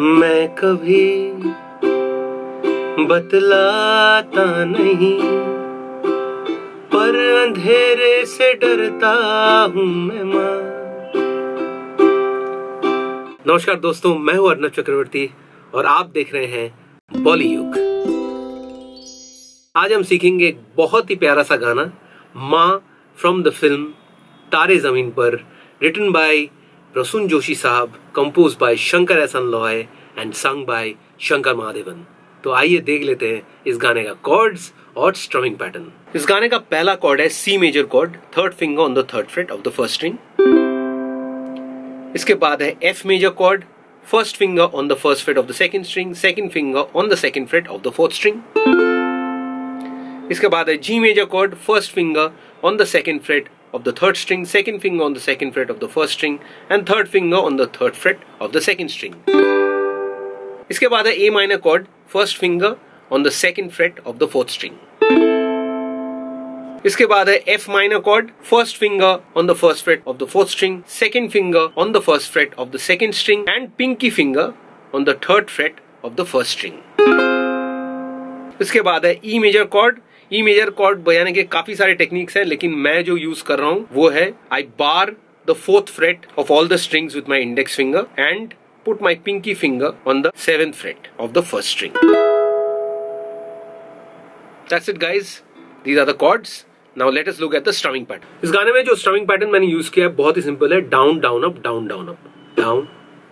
मैं कभी बतलाता नहीं, पर अंधेरे से डरता हूँ मैं माँ। नमस्कार दोस्तों, मैं हूँ अर्नब चक्रवर्ती और आप देख रहे हैं बॉलीवुड आज हम सीखेंगे एक बहुत ही प्यारा सा गाना, माँ फ्रॉम द फ़िल्म तारे ज़मीन पर रिटन बाय प्रसून जोशी साहब compose by Shankar Ehsaan Loy and song by Shankar Mahadevan तो आइए देख लेते हैं इस गाने का कॉर्ड्स और स्ट्रमिंग पैटर्न इस गाने का पहला कॉर्ड है C major chord third finger on the third fret of the first string इसके बाद है F major chord first finger on the first fret of the second string second finger on the second fret of the fourth string इसके बाद है G major chord first finger on the second fret of the third string, second finger on the second fret of the first string and third finger on the third fret of the second string. इसके बाद है A minor chord, first finger on the second fret of the fourth string. इसके बाद है F minor chord, first finger on the first fret of the fourth string, second finger on the first fret of the second string and pinky finger on the third fret of the first string. इसके बाद है E major chord, E major chord बजाने के काफ़ी सारे techniques हैं, लेकिन मैं जो यूज़ कर रहा हूँ, वो है I bar the fourth fret of all the strings with my index finger and put my pinky finger on the seventh fret of the first string That's it, guys. These are the chords. Now let us look at the strumming pattern. इस गाने में जो strumming pattern मैंने use किया है, बहुत ही simple है down down up down down up down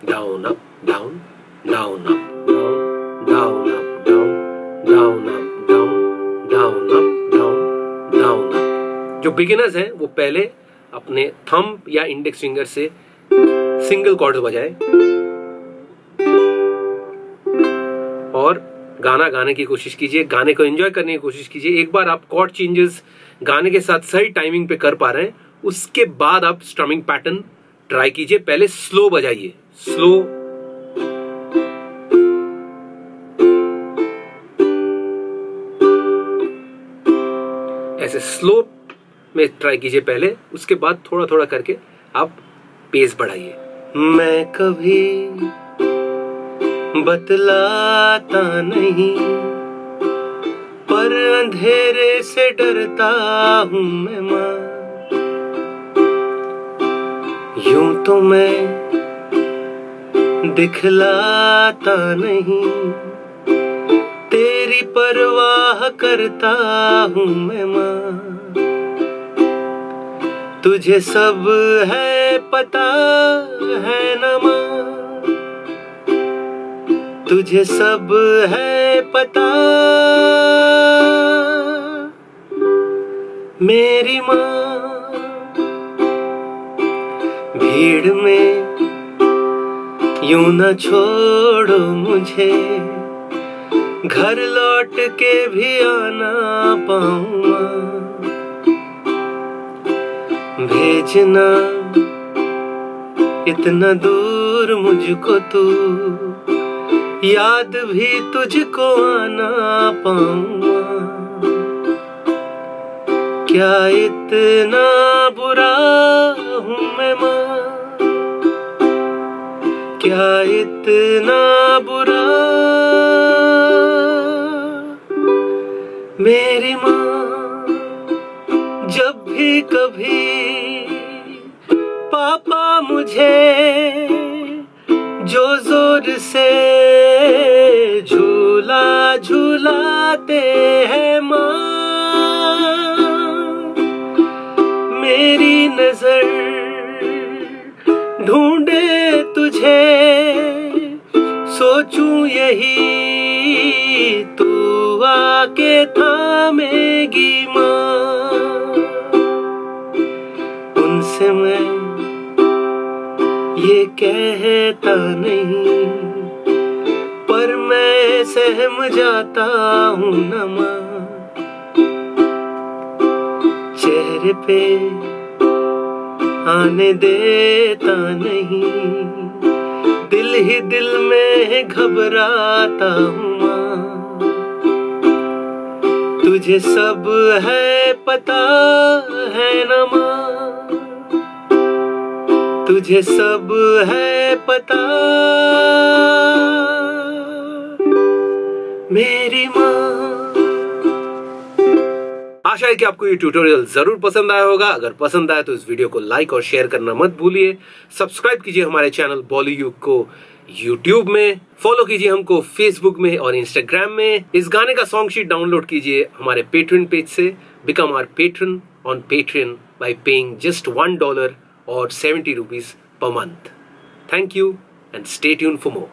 down up down down up down down up down down up down up down down up जो बिगिनर्स हैं, वो पहले अपने थम या इंडेक्स फिंगर से सिंगल कॉर्ड्स बजाएँ। और गाना गाने की कोशिश कीजिए, गाने को एंजॉय करने की कोशिश कीजिए। एक बार आप कॉर्ड चेंजेस गाने के साथ सही टाइमिंग पे कर पा रहे हैं, उसके बाद आप स्ट्रमिंग पैटर्न ट्राई कीजिए। पहले स्लो बजाइए। स्लो ऐसे स्लो में ट्राई कीजिए पहले, उसके बाद थोड़ा थोड़ा करके आप पेस बढ़ाइए। मैं कभी बतलाता नहीं, पर अंधेरे से डरता हूँ मैं माँ। यूँ तो मैं दिखलाता नहीं तेरी परवाह करता हूँ मैं माँ। तुझे सब है पता है न माँ। तुझे सब है पता। मेरी माँ, भीड़ में यूँ न छोड़ो मुझे। घर लौट के भी आना पाऊँगा। भेजना इतना दूर मुझको तू, याद भी तुझको आना पाऊँगा। क्या इतना बुरा हूँ मैं माँ? क्या इतना बुरा पापा मुझे जो ज़ोर से झूला झूलाते हैं माँ। मेरी नज़र ढूंढे तुझे, सोचूं यही तू आके थामेगी माँ। उनसे मैं ये कहता नहीं, पर मैं सहम जाता हूँ न माँ चेहरे पे आने देता नहीं, दिल ही दिल में घबराता हूँ माँ। तुझे सब है पता है न माँ तुझे सब है पता। मेरी माँ। आशा है कि आपको ये ट्यूटोरियल ज़रूर पसंद आया होगा। अगर पसंद आया तो इस वीडियो को लाइक और शेयर करना मत भूलिए। सब्सक्राइब कीजिए हमारे चैनल बॉलीवुड को यूट्यूब में। फॉलो कीजिए हमको फेसबुक में और इंस्टाग्राम में। इस गाने का सॉन्ग शीट डाउनलोड कीजिए हमारे पेट्रियन पेज से। Become our patron on Patreon by paying just one dollar or 70 rupees per month. Thank you and stay tuned for more.